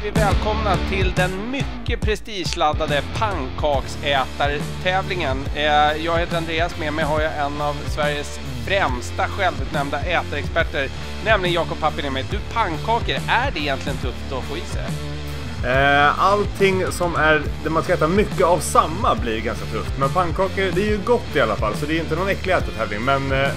säger vi välkomna till den mycket prestigeladdade pannkaksätartävlingen. Eh, jag heter Andreas, med mig har jag en av Sveriges främsta självutnämnda ätarexperter, nämligen Jakob Pappiniemen. Du, pannkakor, är det egentligen tufft att få i sig? Eh, allting som är, det man ska äta mycket av samma blir ganska tufft. Men pannkakor, det är ju gott i alla fall, så det är inte någon äcklig ätartävling. Men eh,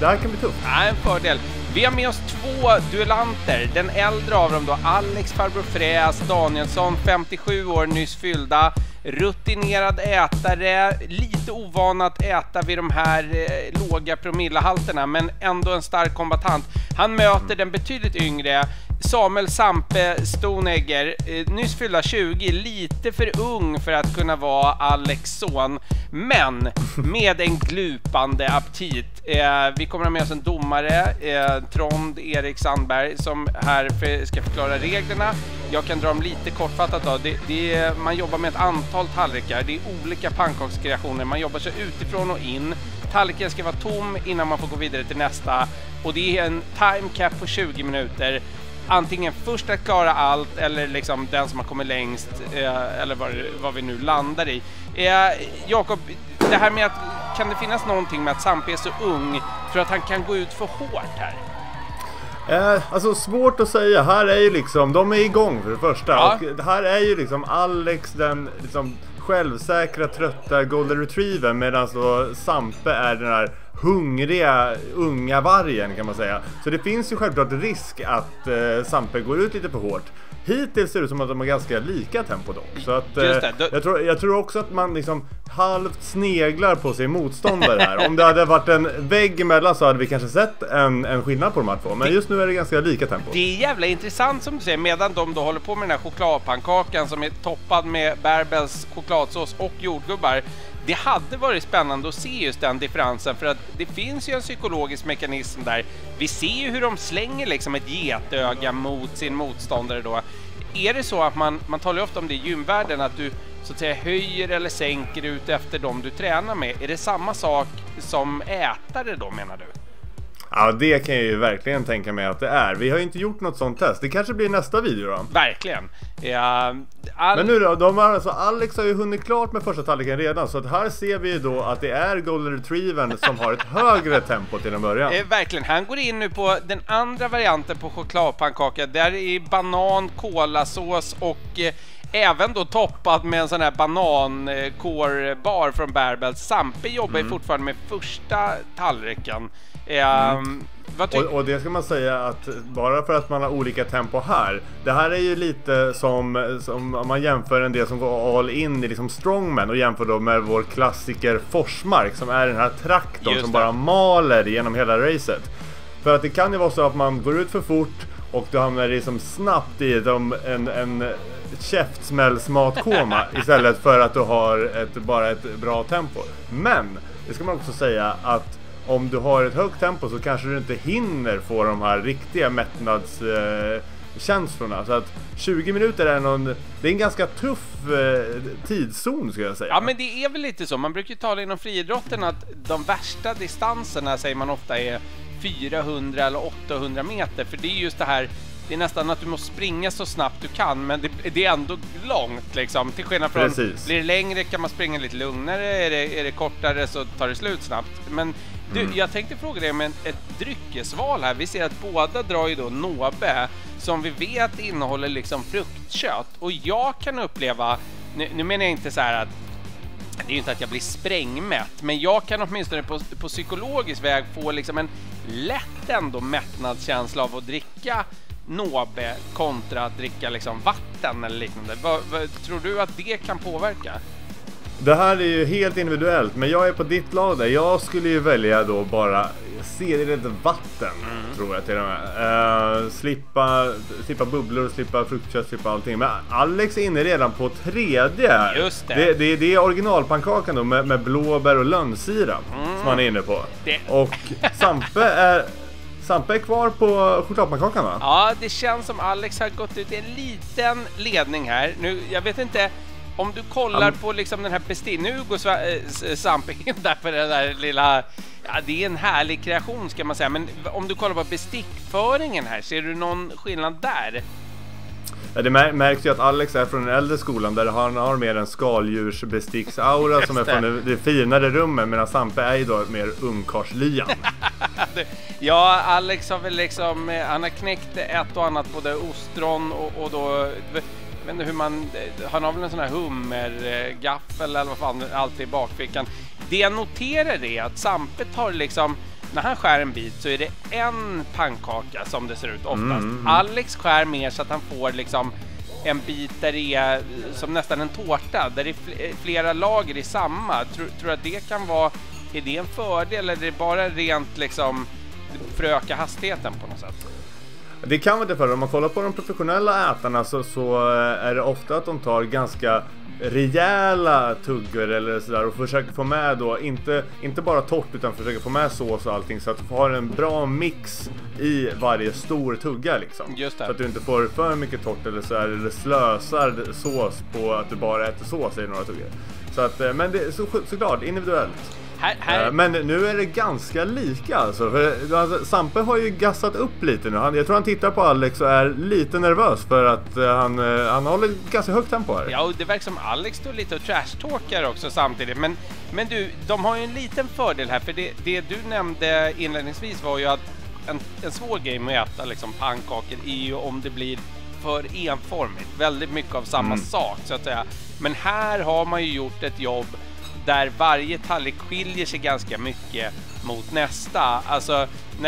det här kan bli tufft. Ja, en fördel. Vi har med oss två duellanter. Den äldre av dem då, Alex Farbror Fräs Danielsson, 57 år, nyss fyllda. Rutinerad ätare, lite ovan att äta vid de här eh, låga promillehalterna, men ändå en stark kombatant. Han möter den betydligt yngre Samuel Sampe Stonegger, eh, nyss fyllda 20, lite för ung för att kunna vara Alex son, men med en glupande aptit. Eh, vi kommer ha med oss en domare, eh, Trond Erik Sandberg, som här för, ska förklara reglerna. Jag kan dra dem lite kortfattat då. Det, det är, man jobbar med ett antal tallrikar, det är olika pannkakskreationer, man jobbar sig utifrån och in. Tallriken ska vara tom innan man får gå vidare till nästa och det är en time cap på 20 minuter antingen först att klara allt eller liksom den som har kommit längst eh, eller vad, vad, vi nu landar i. Eh, Jakob, det här med att kan det finnas någonting med att Sampe är så ung, tror att han kan gå ut för hårt här? Eh, alltså svårt att säga. Här är ju liksom, de är igång för det första. Ja. Och här är ju liksom Alex den liksom självsäkra, trötta golden retriever medan då Sampe är den här hungriga unga vargen kan man säga. Så det finns ju självklart risk att eh, Sampe går ut lite för hårt. Hittills ser det ut som att de har ganska lika tempo dock. Så att, eh, jag, tror, jag tror också att man liksom halvt sneglar på sin motståndare här. Om det hade varit en vägg emellan så hade vi kanske sett en, en skillnad på de här två. Men just nu är det ganska lika tempo. Det är jävla intressant som du säger, medan de då håller på med den här chokladpannkakan som är toppad med Bärbels chokladsås och jordgubbar det hade varit spännande att se just den differensen för att det finns ju en psykologisk mekanism där. Vi ser ju hur de slänger liksom ett getöga mot sin motståndare då. Är det så att man, man talar ju ofta om det i gymvärlden att du så att säga höjer eller sänker ut efter dem du tränar med. Är det samma sak som ätare då menar du? Ja, det kan jag ju verkligen tänka mig att det är. Vi har ju inte gjort något sånt test. Det kanske blir nästa video då. Verkligen. Ja, all... Men nu då, de har, alltså, Alex har ju hunnit klart med första tallriken redan. Så att här ser vi ju då att det är Golden Retrievern som har ett högre tempo till en början. Eh, verkligen. Han går in nu på den andra varianten på chokladpannkaka. Där är banan, kolasås och eh, Även då toppad med en sån här banancore-bar från Bärbel. Sampe jobbar mm. fortfarande med första tallriken. Mm. Och, och, det ska man säga att bara för att man har olika tempo här. Det här är ju lite som, som om man jämför en del som går all in i liksom strongman och jämför då med vår klassiker Forsmark som är den här traktorn som bara maler genom hela racet. För att det kan ju vara så att man går ut för fort och du hamnar liksom snabbt i en, en, en käftsmällsmatkoma istället för att du har ett, bara ett bra tempo. Men det ska man också säga att om du har ett högt tempo så kanske du inte hinner få de här riktiga mättnadskänslorna. Så att 20 minuter är någon, det är en ganska tuff eh, tidszon skulle jag säga. Ja men det är väl lite så, man brukar ju tala inom friidrotten att de värsta distanserna säger man ofta är 400 eller 800 meter, för det är just det här det är nästan att du måste springa så snabbt du kan, men det, det är ändå långt liksom. Till skillnad från, Precis. blir det längre kan man springa lite lugnare, är det, är det kortare så tar det slut snabbt. Men du, mm. jag tänkte fråga dig om ett dryckesval här. Vi ser att båda drar ju då Nobe, som vi vet innehåller liksom fruktkött. Och jag kan uppleva, nu, nu menar jag inte så här att det är ju inte att jag blir sprängmätt, men jag kan åtminstone på, på psykologisk väg få liksom en lätt ändå mättnadskänsla av att dricka Nobe kontra att dricka liksom vatten eller liknande. Vad, vad, tror du att det kan påverka? Det här är ju helt individuellt, men jag är på ditt lag där. Jag skulle ju välja då bara serierätt vatten, mm. tror jag till och med. Uh, slippa, slippa bubblor, slippa fruktkött, slippa allting. Men Alex är inne redan på tredje. Just det. Det, det, det är originalpannkakan då med, med blåbär och lönnsirap mm. som han är inne på. Det. Och Sampe är Sampe är kvar på chokladpannkakan va? Ja, det känns som Alex har gått ut i en liten ledning här. Nu, jag vet inte om du kollar um, på liksom den här bestin... Nu går äh, Sampe in där för den där lilla... Ja, det är en härlig kreation ska man säga, men om du kollar på bestickföringen här, ser du någon skillnad där? det märks ju att Alex är från den äldre skolan där han har mer en skaldjursbesticksaura som är från det, det finare rummet medan Sampe är ju då mer ungkarlslyan. ja, Alex har väl liksom, eh, han har knäckt ett och annat, både ostron och, och då vet inte hur man, han har väl en sån här hummergaffel eller vad fan, alltid i bakfickan. Det jag noterar är att Sampe tar liksom, när han skär en bit så är det en pannkaka som det ser ut oftast. Mm. mm, mm. Alex skär mer så att han får liksom en bit där det är som nästan en tårta, där det är flera lager i samma. Tror, tror att det kan vara, är det en fördel eller är det bara rent liksom för att öka hastigheten på något sätt? Det kan vara det för om man kollar på de professionella ätarna så, så eh, är det ofta att de tar ganska rejäla tuggor eller sådär och försöker få med då, inte, inte bara torrt utan försöker få med sås och allting så att du har en bra mix i varje stor tugga liksom. Just det. Så att du inte får för mycket torrt eller så här, eller slösar sås på att du bara äter sås i några tuggor. Så att, eh, men det är så, såklart individuellt. Här, här... Eh, men nu är det ganska lika alltså. För, alltså, Sampe har ju gassat upp lite nu. Han, jag tror han tittar på Alex och är lite nervös för att uh, han, uh, han håller ganska högt tempo här. Ja, och det verkar som Alex står lite och trashtalkar också samtidigt. Men, men du, de har ju en liten fördel här. För det, det du nämnde inledningsvis var ju att en, en svår grej med att äta liksom, pannkakor är ju om det blir för enformigt. Väldigt mycket av samma mm. sak så att säga. Men här har man ju gjort ett jobb där varje tallrik skiljer sig ganska mycket mot nästa. Alltså,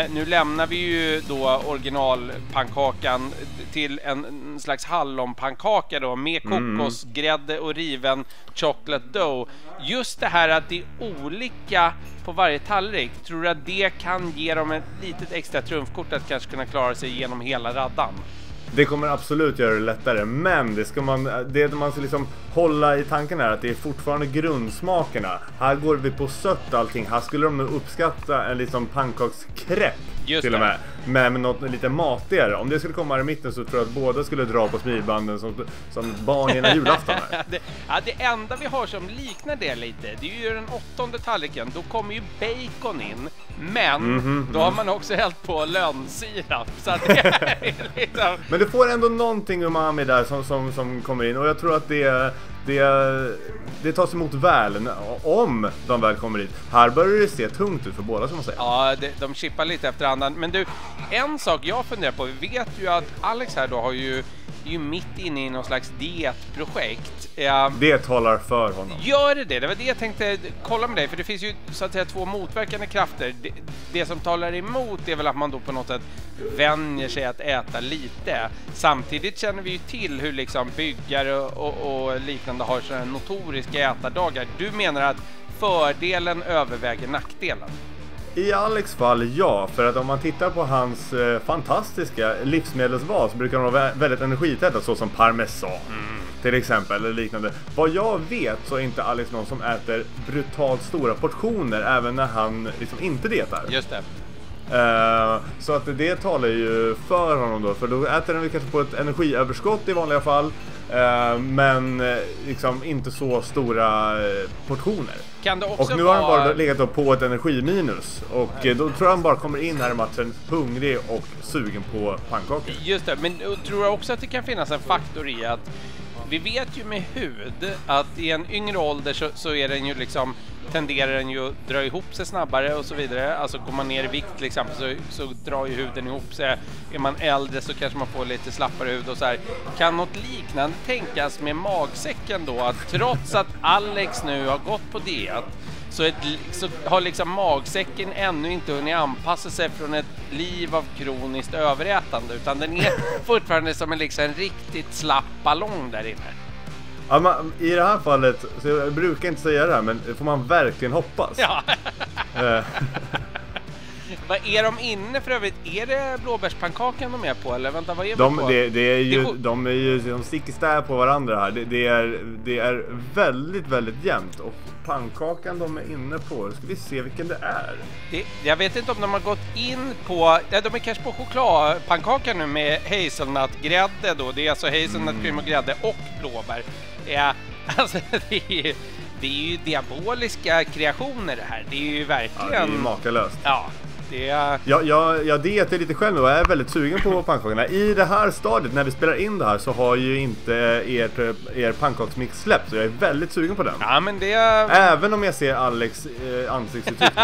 nu lämnar vi ju då originalpannkakan till en slags hallonpannkaka då med mm. kokosgrädde och riven chocolate dough. Just det här att det är olika på varje tallrik, tror du att det kan ge dem ett litet extra trumfkort att kanske kunna klara sig genom hela raddan? Det kommer absolut göra det lättare, men det ska man, det man ska liksom hålla i tanken är att det är fortfarande grundsmakerna. Här går vi på sött allting. Här skulle de uppskatta en liksom pannkakskräpp Just till och med. Med, med något lite matigare. Om det skulle komma här i mitten så tror jag att båda skulle dra på smilbanden som, som barn innan julafton. det, ja, det enda vi har som liknar det lite, det är ju den åttonde tallriken. Då kommer ju bacon in. Men mm -hmm, då har man också hällt på lönnsirap. Så liksom... Men du får ändå någonting umami där som, som, som kommer in och jag tror att det det, det tas emot väl om de väl kommer dit. Här börjar det se tungt ut för båda som man säger. Ja, det, de chippar lite efter andan. Men du, en sak jag funderar på. Vi vet ju att Alex här då har ju är ju mitt inne i någon slags dietprojekt. Det talar för honom. Gör det det? Det var det jag tänkte kolla med dig, för det finns ju så att säga två motverkande krafter. Det, det som talar emot är väl att man då på något sätt vänjer sig att äta lite. Samtidigt känner vi ju till hur liksom byggare och, och liknande har sådana notoriska ätardagar. Du menar att fördelen överväger nackdelen? I Alex fall ja, för att om man tittar på hans eh, fantastiska livsmedelsval så brukar de vara väldigt energitäta såsom parmesan. Mm. Till exempel, eller liknande. Vad jag vet så är inte Alex någon som äter brutalt stora portioner även när han liksom inte dietar. Just det. Uh, så att det talar ju för honom då, för då äter han kanske på ett energiöverskott i vanliga fall. Uh, men uh, liksom inte så stora portioner. och nu har han bara legat på ett energiminus. Och då tror jag han bara kommer in här i matchen hungrig och sugen på pannkakor. Just det, men tror jag också att det kan finnas en faktor i att vi vet ju med hud att i en yngre ålder så, så är den ju liksom tenderar den ju att dra ihop sig snabbare och så vidare. Alltså går man ner i vikt till exempel så, så drar ju huden ihop sig. Är man äldre så kanske man får lite slappare hud och så här. Kan något liknande tänkas med magsäcken då? Att trots att Alex nu har gått på diet så, ett, så, har liksom magsäcken ännu inte hunnit anpassa sig från ett liv av kroniskt överätande utan den är fortfarande som en, liksom, riktigt slapp ballong där inne. Ja, man, I det här fallet, så jag brukar inte säga det här, men får man verkligen hoppas. Ja. Eh. vad är de inne för övrigt? Är det blåbärspannkakan de är på eller vänta vad är de, vi på? Det, det är ju, det de är ju de sticker stäv på varandra här. Det, det, är, det är väldigt, väldigt jämnt och pannkakan de är inne på, ska vi se vilken det är. Det, jag vet inte om de har gått in på, ja, de är kanske på chokladpannkakan nu med hazelnutgrädde då. Det är alltså hazelnutcreme mm. och grädde och blåbär. Ja, alltså det är, det är ju diaboliska kreationer det här. Det är ju verkligen... Ja, det är makalöst. Ja. Det är... Jag, jag, jag dietar lite själv nu och är väldigt sugen på pannkakorna. I det här stadiet, när vi spelar in det här, så har ju inte ert, er pannkaksmix släppt. Så jag är väldigt sugen på den. Ja, men det... Även om jag ser Alex eh, ansiktsuttryck.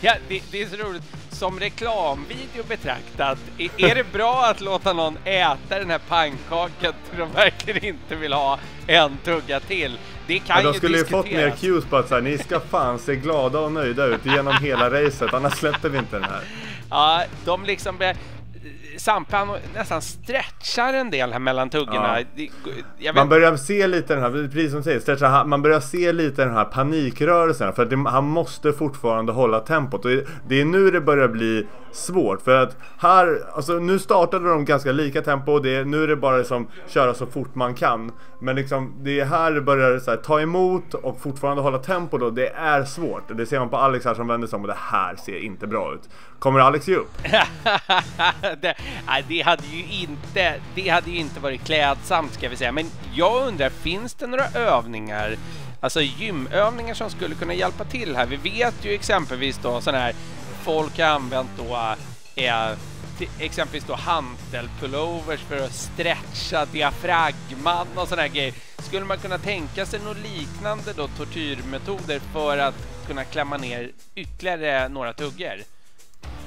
Ja, det, det är så roligt. Som reklamvideo betraktat, är, är det bra att låta någon äta den här pannkakan till de verkligen inte vill ha en tugga till? Det kan Ja, de skulle ju fått mer cues på att så här, ni ska fan se glada och nöjda ut genom hela racet, annars släpper vi inte den här. Ja, de liksom... Be... Sampe han nästan stretchar en del här mellan tuggorna. Ja. Man börjar se lite den här, precis som du säger, man börjar se lite den här panikrörelsen för att det, han måste fortfarande hålla tempot och det- är nu det börjar bli svårt för att här, alltså nu startade de ganska lika tempo och det, nu är det bara liksom köra så fort man kan. Men liksom det är här det börjar så här, ta emot och fortfarande hålla tempo då, det är svårt. Det ser man på Alex här som vänder sig om och det här ser inte bra ut. Kommer Alex ge upp? det, nej, det hade ju inte, det hade ju inte varit klädsamt ska vi säga. Men jag undrar, finns det några övningar, alltså gymövningar som skulle kunna hjälpa till här? Vi vet ju exempelvis då sådana här, folk har använt då eh, exempelvis då hantelpullovers för att stretcha diafragman och sådana här grejer. Skulle man kunna tänka sig något liknande då tortyrmetoder för att kunna klämma ner ytterligare några tuggor?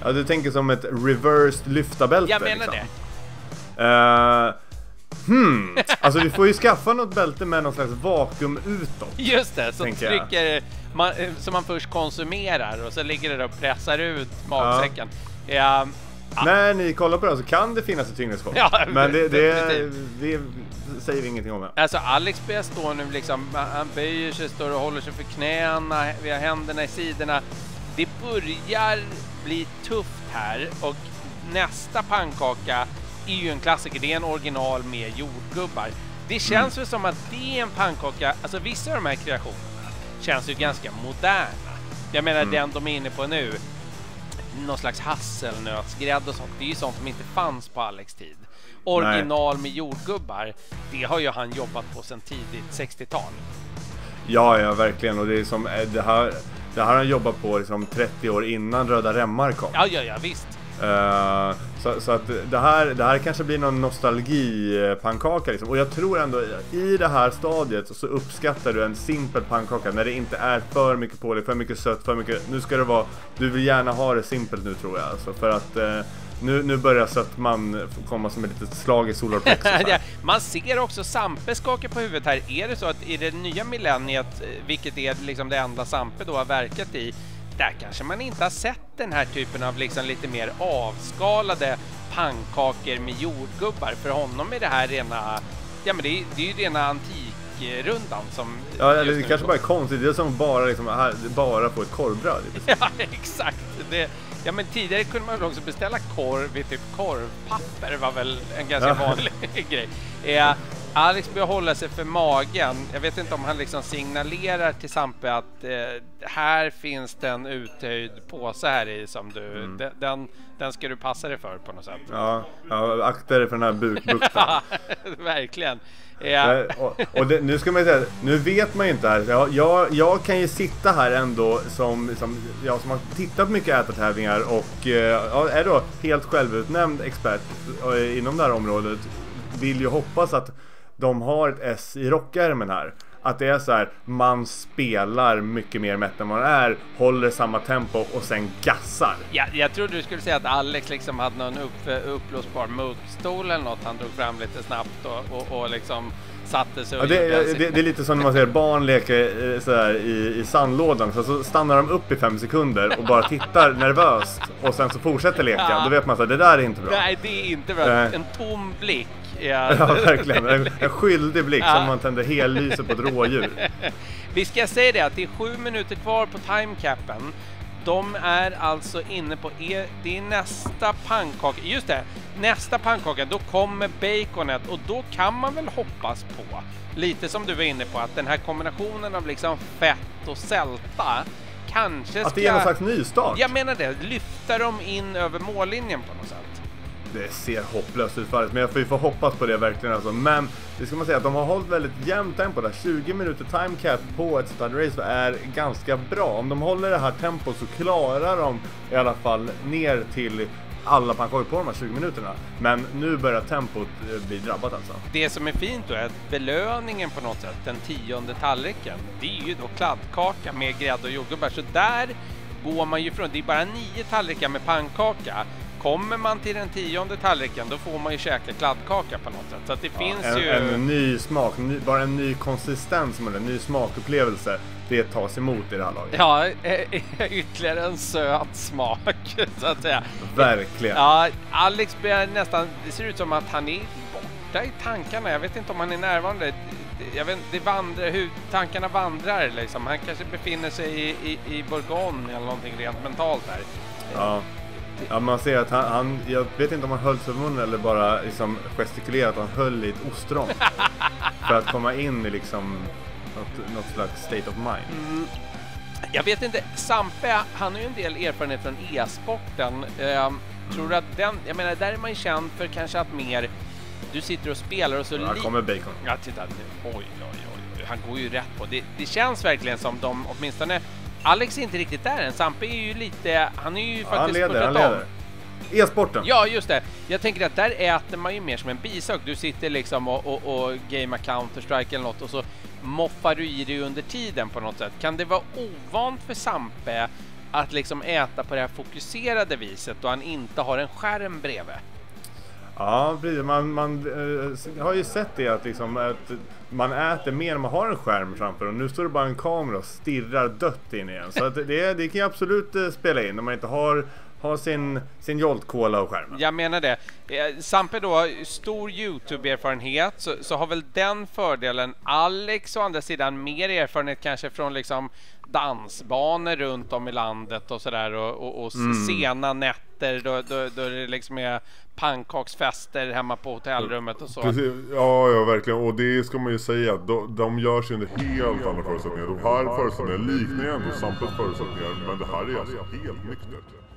Ja, du tänker som ett reversed lyftarbälte Jag menar liksom. det. Eh, hmm, alltså vi får ju skaffa något bälte med någon slags vakuum utåt. Just det, jag. trycker man, eh, som man först konsumerar och så ligger det och pressar ut magsäcken. Ja. När ni kollar på det så kan det finnas ett tyngdpunktsskott. Ja, men det, det, det säger vi ingenting om än. Alltså Alex börjar stå nu liksom, han böjer sig, står och håller sig för knäna, vi har händerna i sidorna. Det börjar bli tufft här och nästa pannkaka är ju en klassiker, det är en original med jordgubbar. Det känns väl som att det är en pannkaka, alltså vissa av de här kreationerna känns ju ganska moderna. Jag menar den de är inne på nu, någon slags hasselnötsgrädde och sånt, det är ju sånt som inte fanns på Alex tid. Original med jordgubbar, det har ju han jobbat på sedan tidigt 60-tal. Ja, ja verkligen. Och det är som, eh, det här, det här har han jobbat på liksom 30 år innan Röda Remmar kom. Ja, ja, ja, visst. Eh, så, så att det här, det här kanske blir någon nostalgipannkaka liksom. Och jag tror ändå i det här stadiet så uppskattar du en simpel pannkaka när det inte är för mycket pålägg, för mycket sött, för mycket... Nu ska det vara... Du vill gärna ha det simpelt nu tror jag alltså. För att eh, nu, nu börjar sötman komma som ett litet slag i solarplexus Man ser också Sampe skaka på huvudet här. Är det så att i det nya millenniet, eh, vilket är liksom det enda Sampe då har verkat i, där kanske man inte har sett den här typen av liksom lite mer avskalade pannkakor med jordgubbar. För honom är det här rena, ja men det är, det är ju rena antikrundan som Ja, eller det kanske går. bara är konstigt. Det är som bara liksom, här, bara få ett korvbröd. Ja, exakt. Det, ja, men tidigare kunde man väl också beställa korv i typ korvpapper. var väl en ganska Ja. vanlig grej. Eh, Alex börjar hålla sig för magen. Jag vet inte om han liksom signalerar till Sampe att eh, här finns det en uttöjd påse här i som du, Mm. de- den, den ska du passa dig för på något sätt. Ja, ja akta dig för den här bukbukten. Ja, verkligen. Nej, och, och det, nu ska man säga, nu vet man ju inte här. Jag, jag, jag kan ju sitta här ändå som, som jag som har tittat på mycket ätartävlingar och eh, ja, är då helt självutnämnd expert eh, inom det här området. Vill ju hoppas att de har ett S i rockärmen här. Att det är så här, man spelar mycket mer mätt än man är, håller samma tempo och sen gassar. Ja, jag trodde du skulle säga att Alex liksom hade någon upp, uppblåsbar muggstol eller något han drog fram lite snabbt och, och, och liksom satte sig och Ja, det, det, det är lite som när man ser barn leka eh, sådär, i, i sandlådan. Så, så stannar de upp i fem sekunder och bara tittar nervöst och sen så fortsätter leken. Ja. Då vet man att det där är inte bra. Nej, det är inte bra. Nej. En tom blick. Ja. Ja, verkligen. En, en skyldig blick Ja. som man tänder hellyset på ett rådjur. Vi ska säga det att det är sju minuter kvar på timecapen. De är alltså inne på, e- det är nästa pannkaka, just det, nästa pannkaka, då kommer baconet och då kan man väl hoppas på, lite som du var inne på, att den här kombinationen av liksom fett och sälta kanske ska... Att det är någon slags nystart. Jag menar det, lyfta dem in över mållinjen på något sätt det ser hopplöst ut för Men jag får ju få hoppas på det verkligen alltså. Men det ska man säga att de har hållit väldigt jämnt tempo där. 20 minuter time cap på ett sånt race är ganska bra. Om de håller det här tempot så klarar de i alla fall ner till alla pannkakor på de här 20 minuterna. Men nu börjar tempot eh, bli drabbat alltså. Det som är fint då är att belöningen på något sätt, den tionde tallriken, det är ju då kladdkaka med grädde och jordgubbar. Så där går man ju från, det är bara nio tallrikar med pannkaka. Kommer man till den tionde tallriken då får man ju käka kladdkaka på något sätt. Så det ja, finns en, ju... En ny smak, ny, bara en ny konsistens med en ny smakupplevelse. Det tas emot i det här laget. Ja, eh, ytterligare en söt smak så att säga. Verkligen. Ja, Alex börjar nästan, det ser ut som att han är borta i tankarna. Jag vet inte om han är närvarande. Jag vet, det vandrar, hur tankarna vandrar liksom. Han kanske befinner sig i, i, i Bourgogne eller någonting rent mentalt där. Ja. Ja, man ser att han, han, jag vet inte om han höll sig för munnen eller bara liksom gestikulerade att han höll i ett ostron. för att komma in i liksom något, något slags state of mind. Mm. Jag vet inte, Sampe, han har ju en del erfarenhet från e-sporten. Eh, tror du att den, jag menar där är man ju känd för kanske att mer, du sitter och spelar och så... Ja, kommer Bacon. Ja, titta nu. Oj, oj, oj, han går ju rätt på. Det, det känns verkligen som de åtminstone Alex är inte riktigt där än. Sampe är ju lite, han är ju ja, faktiskt han leder, han leder. E-sporten. Ja, just det. Jag tänker att där äter man ju mer som en bisak. Du sitter liksom och, och, och gamar Counter-Strike eller något och så moffar du i dig under tiden på något sätt. Kan det vara ovant för Sampe att liksom äta på det här fokuserade viset då han inte har en skärm bredvid? Ja, precis. Man, man äh, har ju sett det att, liksom, att man äter mer när man har en skärm framför och nu står det bara en kamera och stirrar dött in igen. Så att det, det kan ju absolut eh, spela in om man inte har har sin, sin Jolt-Cola och skärmen. Jag menar det. Eh, Sampe då, stor Youtube-erfarenhet, så, så, har väl den fördelen. Alex å andra sidan mer erfarenhet kanske från liksom dansbanor runt om i landet och sådär och, och, och mm. sena nätter då, då, då det liksom är pannkaksfester hemma på hotellrummet och så. Precis. Ja, ja, verkligen. Och det ska man ju säga de, de görs under helt andra förutsättningar. De här förutsättningarna liknar ju ändå Sampes förutsättningar, men det här är alltså helt nyktert.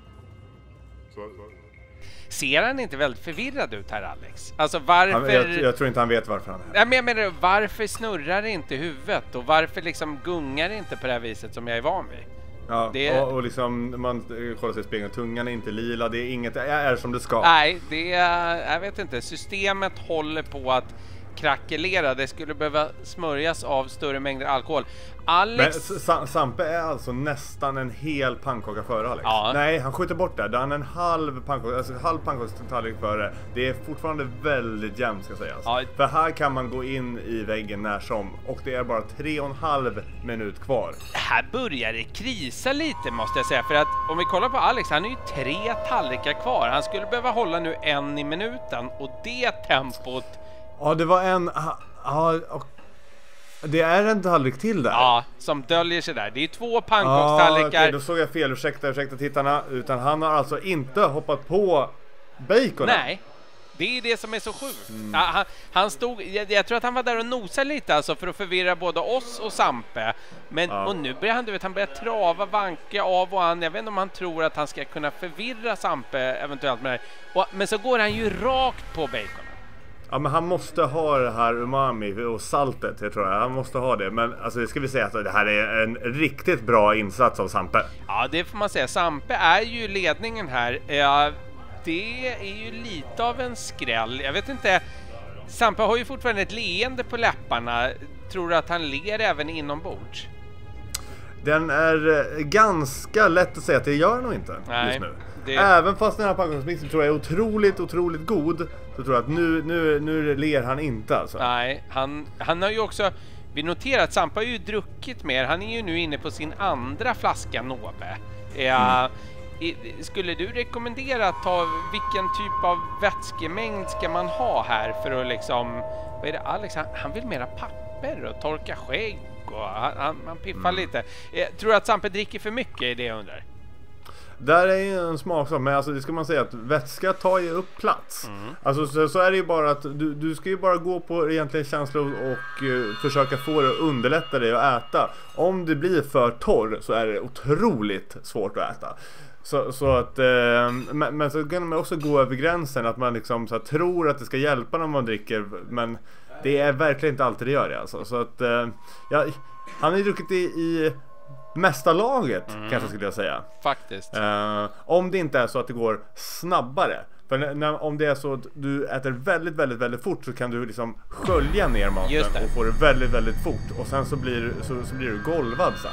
Ser han inte väldigt förvirrad ut här Alex? Alltså varför... Han, jag, jag, tror inte han vet varför han är här. Ja, men jag menar, varför snurrar inte huvudet och varför liksom gungar det inte på det här viset som jag är van vid? Ja, det... och, och liksom man kollar sig i spegeln, tungan är inte lila, det är inget, det är som det ska. Nej, det är, jag vet inte, systemet håller på att krackelera. Det skulle behöva smörjas av större mängder alkohol. Alex... Men Sampe är alltså nästan en hel pannkaka före Alex? Ja. Nej, han skjuter bort det. Han är en halv pannkaka, alltså halv pannkakstallrik före. Det är fortfarande väldigt jämnt ska sägas. Ja. För här kan man gå in i väggen när som och det är bara tre och en halv minut kvar. Här börjar det krisa lite måste jag säga. För att om vi kollar på Alex, han har ju tre tallrikar kvar. Han skulle behöva hålla nu en i minuten och det tempot Ja, det var en... Ja, och det är en tallrik till där. Ja, som döljer sig där. Det är två pannkakstallrikar. Ja, okay, då såg jag fel. Ursäkta, ursäkta tittarna. Utan han har alltså inte hoppat på baconen. Nej. Det är det som är så sjukt. Mm. Han, han, stod, jag, jag, tror att han var där och nosade lite alltså för att förvirra både oss och Sampe. Men ja. och nu börjar han, du vet, han börjar trava, vanka av och an. Jag vet inte om han tror att han ska kunna förvirra Sampe eventuellt med det och, Men så går han ju rakt på baconen. Ja men han måste ha det här umami och saltet, jag tror jag. Han måste ha det. Men alltså det ska vi säga att det här är en riktigt bra insats av Sampe. Ja det får man säga. Sampe är ju ledningen här. Ja, det är ju lite av en skräll. Jag vet inte. Sampe har ju fortfarande ett leende på läpparna. Tror du att han ler även inombords? Den är eh, ganska lätt att säga att det gör nog inte Nej. just nu. Det... Även fast den här pannkaksmixen tror jag är otroligt, otroligt god så tror jag att nu, nu, nu ler han inte alltså. Nej, han, han har ju också vi noterar att Sampa har ju druckit mer. Han är ju nu inne på sin andra flaska Nobe. Mm. skulle du rekommendera att ta vilken typ av vätskemängd ska man ha här för att liksom, vad är det Alex, han, han vill mera papper och torka skägg och han, han, han piffar mm. lite. Jag tror du att Sampe dricker för mycket i det jag undrar? Där är ju en smaksak, men alltså det ska man säga att vätska tar ju upp plats. Mm. Alltså så, så är det ju bara att du, du ska ju bara gå på egentligen känslor och eh, försöka få det att underlätta dig att äta. Om det blir för torr så är det otroligt svårt att äta. Så, så att, eh, men, men så kan man också gå över gränsen att man liksom så här, tror att det ska hjälpa när man dricker men det är verkligen inte alltid det gör det alltså. Så att, eh, ja, han har ju druckit i, i mästarlaget kanske skulle jag säga. Faktiskt. Eh, om det inte är så att det går snabbare. För när, när, om det är så att du äter väldigt, väldigt, väldigt fort så kan du liksom skölja ner maten och få det väldigt, väldigt fort. Och sen så blir, så, så blir du golvad sen.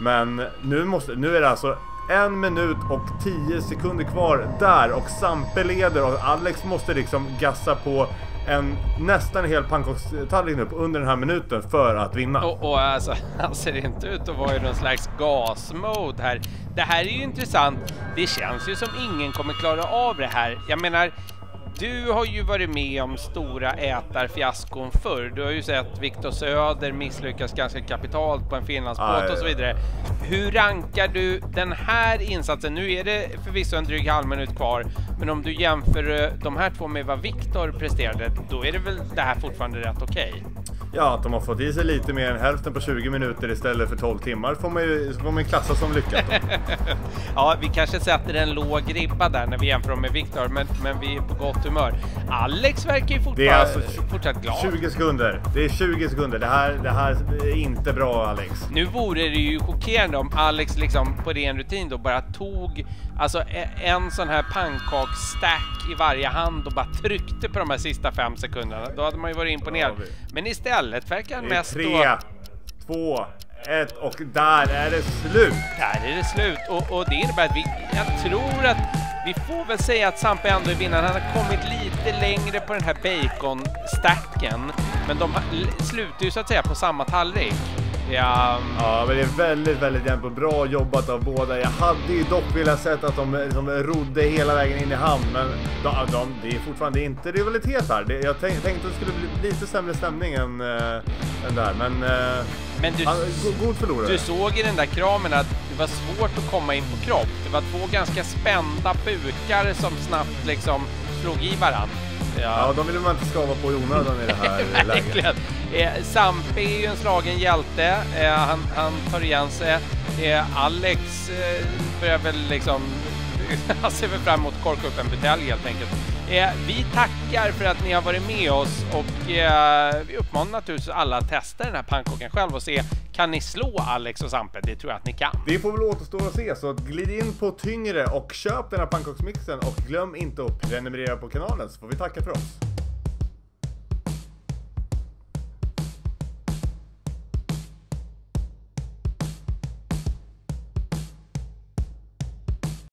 Men nu, måste, nu är det alltså en minut och tio sekunder kvar där och Sampe leder och Alex måste liksom gassa på en nästan hel pannkakstallrik nu under den här minuten för att vinna. Och, och alltså, han ser inte ut att vara i någon slags gasmode här. Det här är ju intressant. Det känns ju som ingen kommer klara av det här. Jag menar, du har ju varit med om stora ätarfiaskon förr. Du har ju sett Viktor Söder misslyckas ganska kapitalt på en finlandsbåt och så vidare. Hur rankar du den här insatsen? Nu är det förvisso en dryg halv minut kvar, men om du jämför eh, de här två med vad Viktor presterade, då är det väl det här fortfarande rätt okej? Ja, att de har fått i sig lite mer än hälften på 20 minuter istället för 12 timmar får man ju får man ju klassa som lyckat. Ja, vi kanske sätter en låg ribba där när vi jämför dem med Viktor, men, men vi är på gott humör. Alex verkar ju fortfarande Det är alltså fortsatt glad. 20 sekunder. Det är 20 sekunder. Det här, det här är inte bra Alex. Nu vore det ju chockerande om Alex liksom på ren rutin då bara tog alltså e- en sån här pannkaksstack i varje hand och bara tryckte på de här sista fem sekunderna. Då hade man ju varit imponerad. Men istället verkar han Det mest tre, då... två, ett och där är det slut. Där är det slut och, och det innebär att vi, jag tror att vi får väl säga att Sampe ändå är vinnaren. Han har kommit lite längre på den här baconstacken, men de slutar ju så att säga på samma tallrik. Ja, Ja, men det är väldigt, väldigt jämnt och bra jobbat av båda. Jag hade ju dock velat sett att de liksom rodde hela vägen in i hamn, men de, de, det är fortfarande inte rivalitet här. Det, jag tänk, tänkte att det skulle bli lite sämre stämning än, äh, än där, men äh, men du, han, go- god förlorare. du såg i den där kramen att det var svårt att komma in på kropp. Det var två ganska spända bukar som snabbt liksom slog i varann. Ja, de vill man inte skava på i onödan i det här läget. Eh, Sampe är ju en slagen hjälte. Eh, han, han tar igen sig. Eh, Alex eh, börjar väl liksom... han ser väl fram emot att korka upp en butelj helt enkelt. Eh, vi tackar för att ni har varit med oss och eh, vi uppmanar naturligtvis alla att testa den här pannkakan själv och se kan ni slå Alex och Sampe? Det tror jag att ni kan. Det får väl återstå att se, så glid in på Tyngre och köp den här pannkaksmixen och glöm inte att prenumerera på kanalen så får vi tacka för oss.